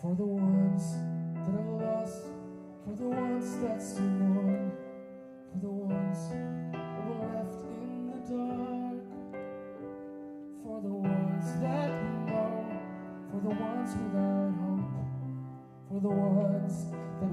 For the ones that I've lost, for the ones that still mourn, for the ones that were left in the dark, for the ones that we know, for the ones without hope, for the ones that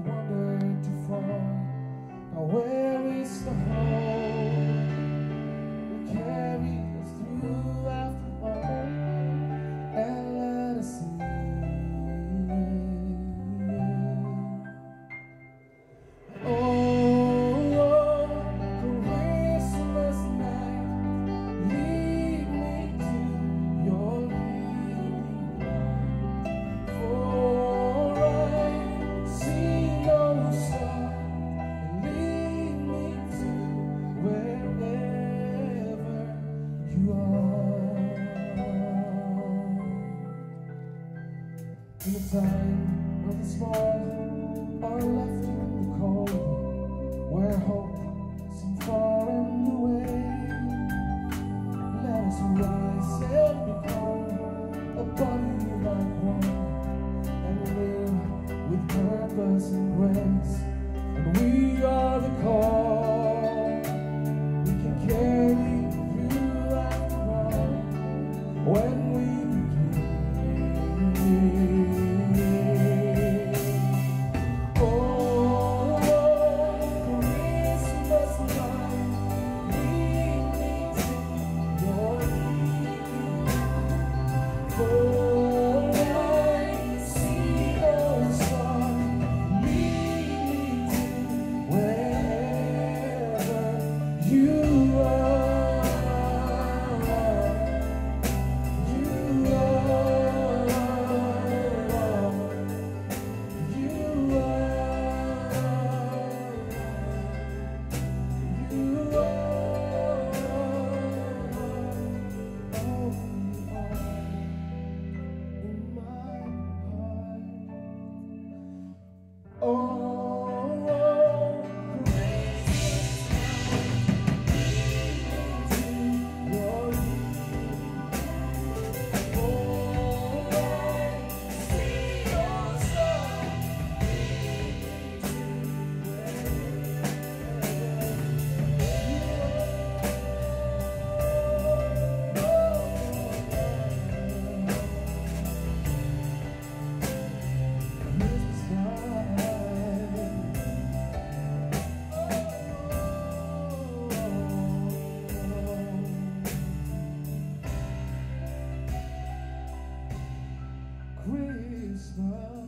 In a time where the small are left in the cold, where hope seems far and away, let us rise and become a body like one, and live with purpose and grace. And we are the call. We can carry through all when Christmas